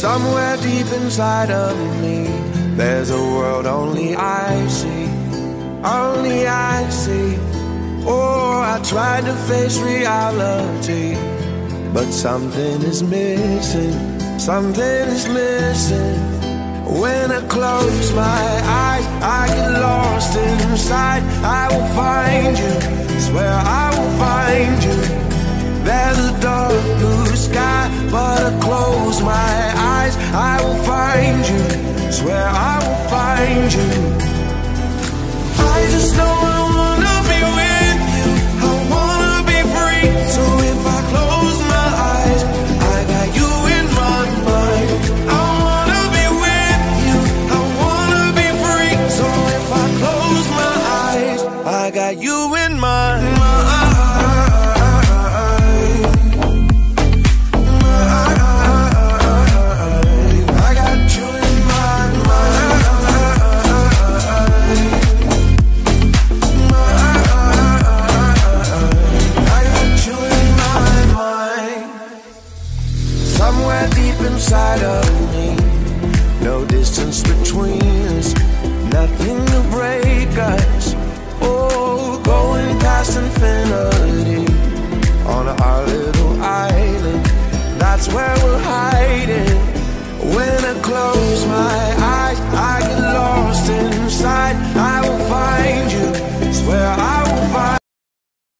Somewhere deep inside of me, there's a world only I see, only I see. Oh, I tried to face reality, but something is missing, something is missing. When I close my eyes, I get lost inside. I will find you, swear I will find you. There's a dark blue sky, but I close my eyes. I will find you, swear I will find you. I just know I wanna be with you. I wanna be free. So if I close my eyes, I got you in my mind. I wanna be with you. I wanna be free. So if I close my eyes, I got you in my mind. Inside of me, no distance between us, nothing to break us. Oh, going past infinity on our little island. That's where we're